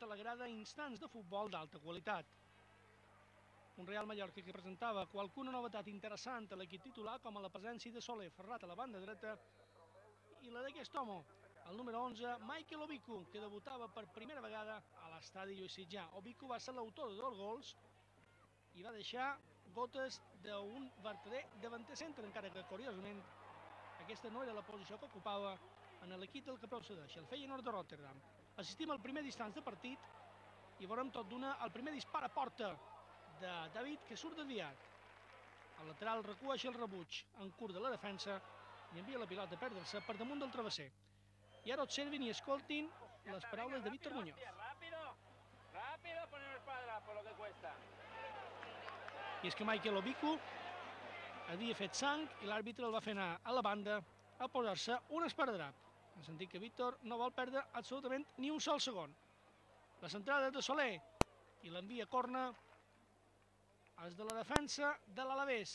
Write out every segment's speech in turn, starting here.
a la grada instants de futbol d'alta qualitat. Un Real Mallorca que presentava qualcuna novetat interessant a l'equip titular, com a la presència de Soler Ferrat a la banda dreta i la d'aquest home, el número 11, Michael Obiku, que debutava per primera vegada a l'estadi Lluís Sitjà. Obiku va ser l'autor de dos gols i va deixar gotes d'un vertader davanter centre, encara que, curiosament, aquesta no era la posició que ocupava en l'equip del que procedeix, el Feyenoord de Rotterdam. Assistim al primer distants de partit i veurem tot d'una el primer dispar a porta de David, que surt desviat. El lateral recueix el rebuig en curt de la defensa i envia la pilota a perdre-se per damunt del travesser. I ara observin i escoltin les paraules de Víctor Muñoz. Rápido, rápido poner el padra por lo que cuesta. I és que Michael Obiku havia fet sang i l'àrbitre el va fer anar a la banda a posar-se un esparadrap. En sentit que Víctor no vol perdre absolutament ni un sol segon. La centrada de Soler i l'envia corna és de la defensa de l'Alavés,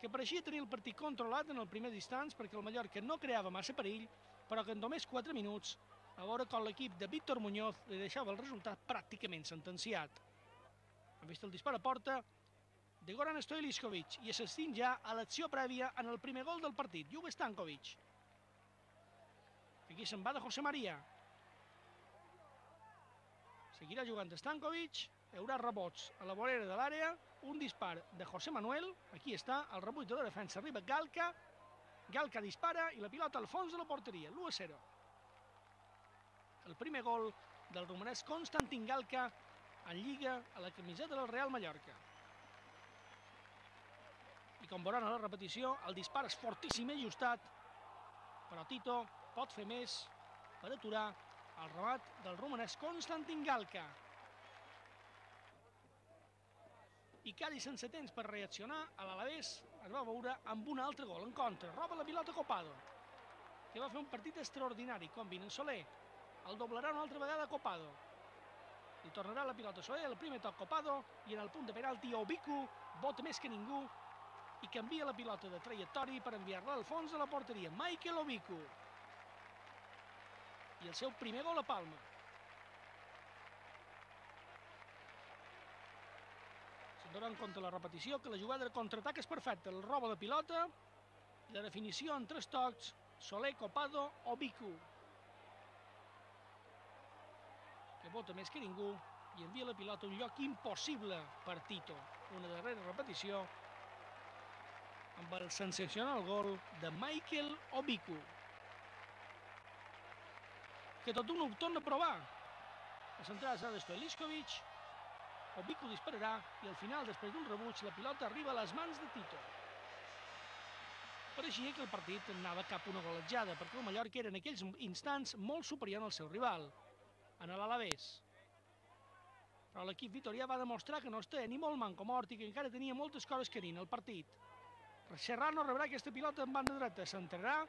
que pareixia tenir el partit controlat en el primer distants perquè el Mallorca no creava massa perill, però que en només 4 minuts, a veure com l'equip de Víctor Muñoz li deixava el resultat pràcticament sentenciat. Han vist el dispar a porta de Goran Stojliskovic i assistint ja a l'acció prèvia en el primer gol del partit, Juve Stankovic. Aquí se'n va de José María. Seguirà jugant Stankovic, hi haurà rebots a la vorera de l'àrea, un dispar de José Manuel, aquí està, el rebuig de la defensa, arriba Galca, Galca dispara i la pilota al fons de la porteria, l'1 a 0. El primer gol del romanès Constantin Galca en Lliga a la camiseta del Real Mallorca. I com veuran a la repetició, el dispar és fortíssim i ajustat, però Tito pot fer més per aturar el remat del romanès Constantin Galca. I Cali sense temps per reaccionar, a l'Alavés es va veure amb un altre gol en contra. Roba la pilota Copado, que va fer un partit extraordinari. Combina Soler, el doblarà una altra vegada Copado. Li tornarà la pilota Soler, el primer toc Copado, i en el punt de penalti Obiku, bota més que ningú, i canvia la pilota de trajectori per enviar-la al fons de la porteria. Michael Obiku. I el seu primer gol a Palma. Se'n dona en compte la repetició que la jugada de contraatac és perfecta. El roba de pilota i la definició en tres tocs Soler, Copado, Obiku. Que vota més que ningú i envia la pilota a un lloc impossible per Tito. Una darrera repetició amb el sensacional gol de Michael Obiku. Un ho torna a provar. La centrada serà Stojliskovic, Obiku dispararà i al final, després d'un rebuig, la pilota arriba a les mans de Tito. Pareixia que el partit anava cap una golejada, perquè el Mallorca era en aquells instants molt superior al seu rival, en l'Alavés. Però l'equip vitorià va demostrar que no es ni molt manco mort i que encara tenia moltes coses que dir en el partit. Serrano rebrà aquesta pilota en banda dreta, s'entrarà,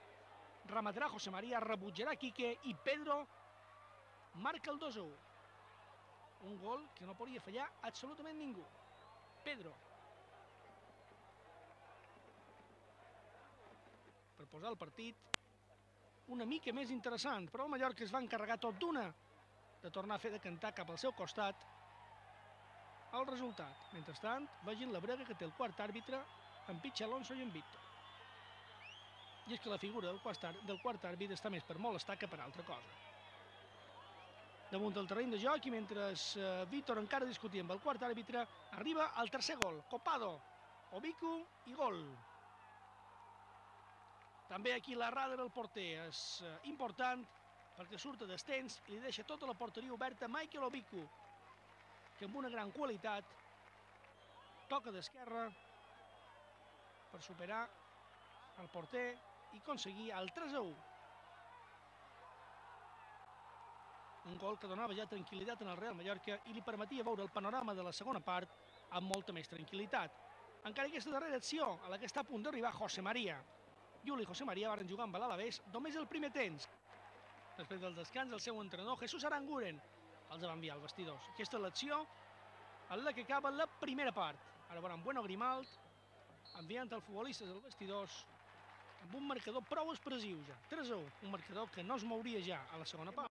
rematarà José María, rebutjarà Quique i Pedro marca el 2-1. Un gol que no podia fallar absolutament ningú. Pedro. Per posar el partit una mica més interessant, però el Mallorca es va encarregar tot d'una de tornar a fer de cantar cap al seu costat el resultat. Mentrestant, vegin la brega que té el quart àrbitre en Pitx Alonso i en Víctor. I és que la figura del quart, del quart àrbitre està més per molestar que per altra cosa. Damunt del terreny de joc i mentre eh, Víctor encara discutia amb el quart àrbitre, arriba el tercer gol, Copado, Obiku i gol. També aquí l'errada del porter és eh, important perquè surt a destens i li deixa tota la porteria oberta Michael Obiku, que amb una gran qualitat toca d'esquerra per superar el porter i aconseguir el 3 a 1. Un gol que donava ja tranquil·litat en el Real Mallorca i li permetia veure el panorama de la segona part amb molta més tranquil·litat. Encara aquesta darrera acció, a la que està a punt d'arribar José María. Juli i José María van jugar amb l'Alavés només el primer temps. Després del descans, el seu entrenador, Jesús Aranguren, els va enviar al vestidors. Aquesta és l'acció en la que acaba la primera part. Ara veurem Bueno Grimalt enviant els futbolistes als vestidors amb un marcador prou expressiu ja, 3 a 1, un marcador que no es mouria ja a la segona part.